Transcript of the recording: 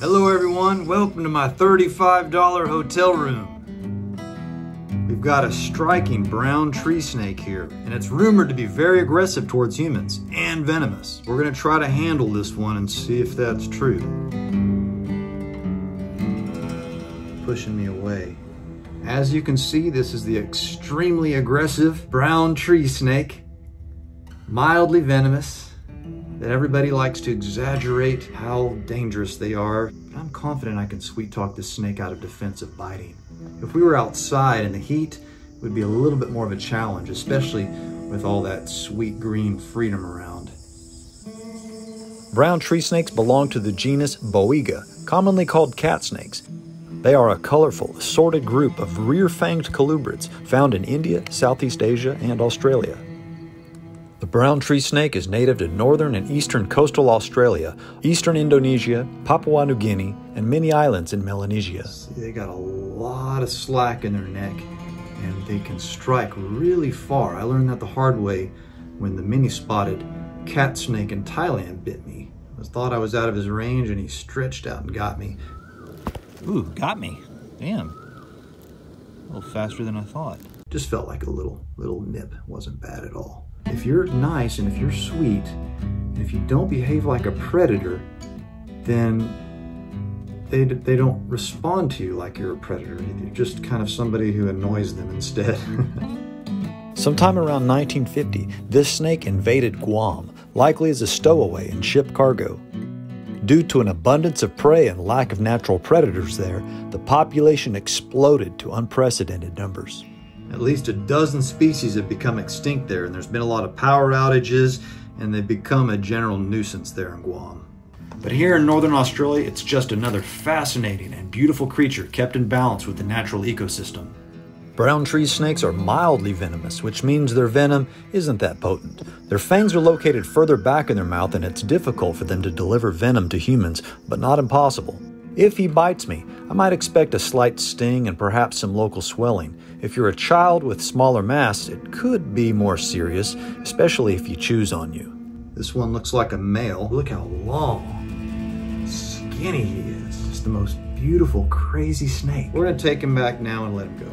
Hello everyone, welcome to my $35 hotel room. We've got a striking brown tree snake here, and it's rumored to be very aggressive towards humans and venomous. We're gonna try to handle this one and see if that's true. Pushing me away. As you can see, this is the extremely aggressive brown tree snake, mildly venomous, that everybody likes to exaggerate how dangerous they are. I'm confident I can sweet talk this snake out of defensive biting. If we were outside in the heat, it would be a little bit more of a challenge, especially with all that sweet green freedom around. Brown tree snakes belong to the genus Boiga, commonly called cat snakes. They are a colorful, assorted group of rear-fanged colubrids found in India, Southeast Asia, and Australia. The brown tree snake is native to northern and eastern coastal Australia, eastern Indonesia, Papua New Guinea, and many islands in Melanesia. See, they got a lot of slack in their neck and they can strike really far. I learned that the hard way when the mini spotted cat snake in Thailand bit me. I thought I was out of his range and he stretched out and got me. Ooh, got me. Damn. A little faster than I thought. Just felt like a little, little nip. Wasn't bad at all. If you're nice and if you're sweet, and if you don't behave like a predator, then they, they don't respond to you like you're a predator. You're just kind of somebody who annoys them instead. Sometime around 1950, this snake invaded Guam, likely as a stowaway in ship cargo. Due to an abundance of prey and lack of natural predators there, the population exploded to unprecedented numbers. At least a dozen species have become extinct there, and there's been a lot of power outages, and they've become a general nuisance there in Guam. But here in northern Australia, it's just another fascinating and beautiful creature kept in balance with the natural ecosystem. Brown tree snakes are mildly venomous, which means their venom isn't that potent. Their fangs are located further back in their mouth, and it's difficult for them to deliver venom to humans, but not impossible. If he bites me, I might expect a slight sting and perhaps some local swelling. If you're a child with smaller mass, it could be more serious, especially if he chews on you. This one looks like a male. Look how long, skinny he is. It's the most beautiful, crazy snake. We're gonna take him back now and let him go.